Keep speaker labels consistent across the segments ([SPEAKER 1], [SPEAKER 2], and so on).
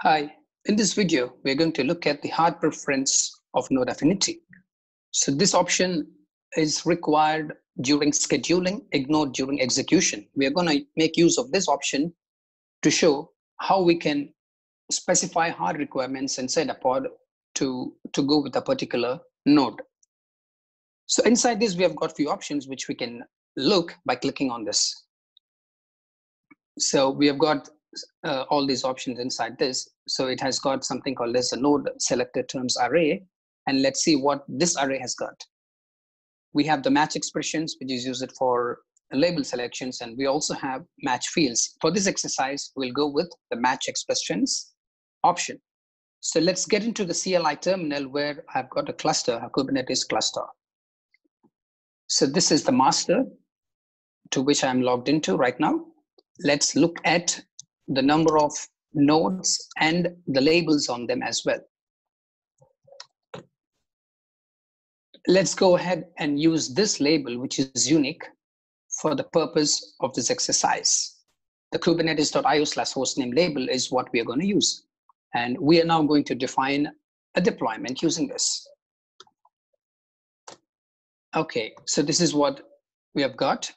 [SPEAKER 1] Hi, in this video, we're going to look at the hard preference of node affinity. So this option is required during scheduling, ignored during execution. We are going to make use of this option to show how we can specify hard requirements and a pod to, to go with a particular node. So inside this, we have got few options which we can look by clicking on this. So we have got uh, all these options inside this. So it has got something called as a node selector terms array. And let's see what this array has got. We have the match expressions, which is used for label selections. And we also have match fields. For this exercise, we'll go with the match expressions option. So let's get into the CLI terminal where I've got a cluster, a Kubernetes cluster. So this is the master to which I'm logged into right now. Let's look at the number of nodes and the labels on them as well. Let's go ahead and use this label, which is unique for the purpose of this exercise. The kubernetes.io slash hostname label is what we are going to use. And we are now going to define a deployment using this. Okay, so this is what we have got.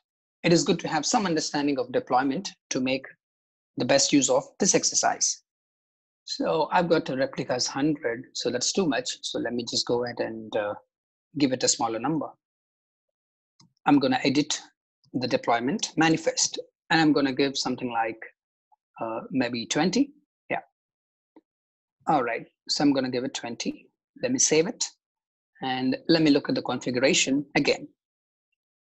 [SPEAKER 1] It is good to have some understanding of deployment to make the best use of this exercise. So I've got a replicas 100, so that's too much. So let me just go ahead and uh, give it a smaller number. I'm going to edit the deployment manifest, and I'm going to give something like uh, maybe 20. Yeah. All right. So I'm going to give it 20. Let me save it. And let me look at the configuration again.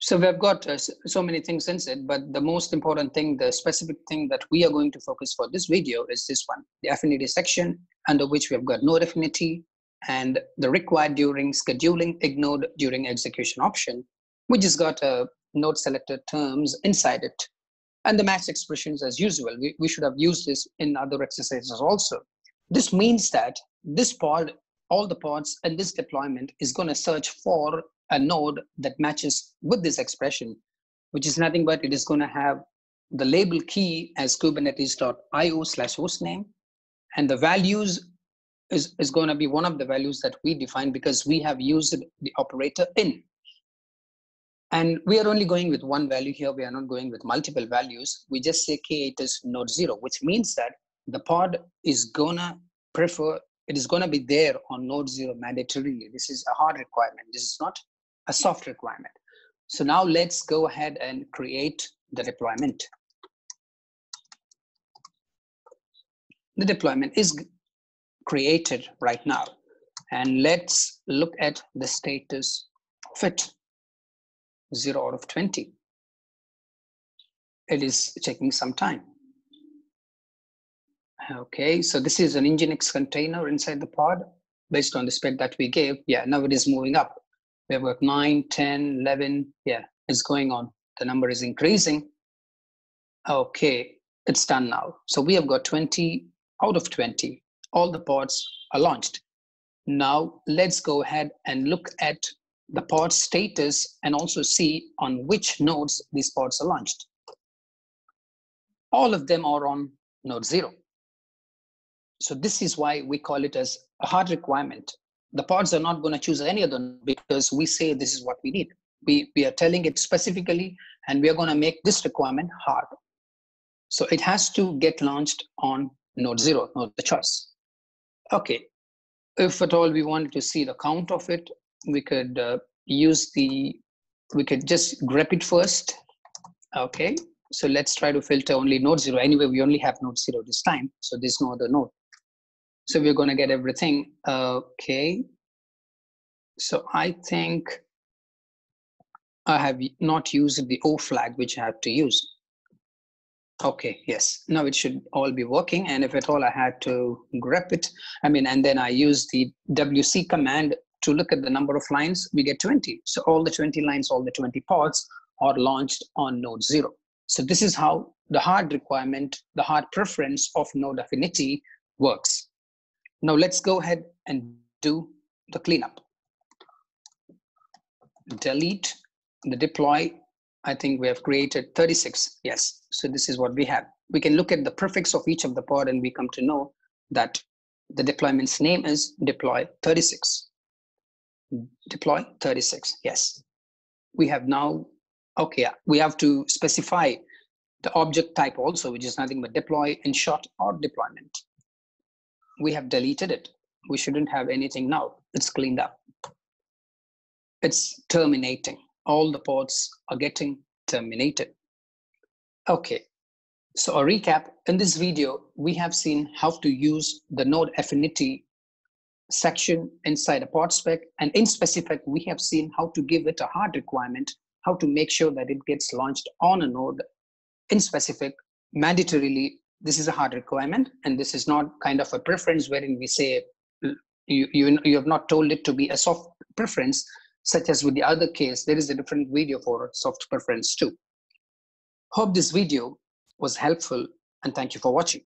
[SPEAKER 1] So we've got uh, so many things inside, but the most important thing, the specific thing that we are going to focus for this video is this one, the affinity section, under which we have got node affinity and the required during scheduling, ignored during execution option, which has got a node selector terms inside it. And the match expressions as usual, we, we should have used this in other exercises also. This means that this pod, all the pods in this deployment is going to search for a node that matches with this expression, which is nothing but it is going to have the label key as kubernetes.io slash hostname. And the values is, is going to be one of the values that we define because we have used the operator in. And we are only going with one value here. We are not going with multiple values. We just say K8s node zero, which means that the pod is gonna prefer, it is gonna be there on node zero mandatorily. This is a hard requirement. This is not a soft requirement. So now let's go ahead and create the deployment. The deployment is created right now. And let's look at the status of it. Zero out of 20. It is taking some time. Okay, so this is an Nginx container inside the pod based on the spec that we gave. Yeah, now it is moving up we have got 9 10 11 yeah it's going on. The number is increasing. Okay it's done now. So we have got 20 out of 20 all the pods are launched. Now let's go ahead and look at the pod status and also see on which nodes these pods are launched. All of them are on node 0 so this is why we call it as a hard requirement the pods are not going to choose any other because we say this is what we need. We, we are telling it specifically, and we are going to make this requirement hard. So it has to get launched on node zero, node the choice. Okay, if at all we wanted to see the count of it, we could uh, use the, we could just grep it first. Okay, so let's try to filter only node zero. Anyway, we only have node zero this time, so there's no other node. So we're going to get everything. Okay. So I think I have not used the O flag, which I have to use. Okay, yes. Now it should all be working. And if at all I had to grep it, I mean, and then I use the WC command to look at the number of lines, we get 20. So all the 20 lines, all the 20 pods are launched on node zero. So this is how the hard requirement, the hard preference of node affinity works. Now let's go ahead and do the cleanup. Delete the deploy. I think we have created 36. Yes, so this is what we have. We can look at the prefix of each of the pod and we come to know that the deployment's name is deploy 36. Deploy 36, yes. We have now, okay, we have to specify the object type also, which is nothing but deploy in short or deployment. We have deleted it. We shouldn't have anything now. It's cleaned up. It's terminating. All the pods are getting terminated. Okay, so a recap, in this video, we have seen how to use the node affinity section inside a pod spec. And in specific, we have seen how to give it a hard requirement, how to make sure that it gets launched on a node in specific, mandatorily, this is a hard requirement. And this is not kind of a preference wherein we say you, you, you have not told it to be a soft preference, such as with the other case, there is a different video for soft preference too. Hope this video was helpful and thank you for watching.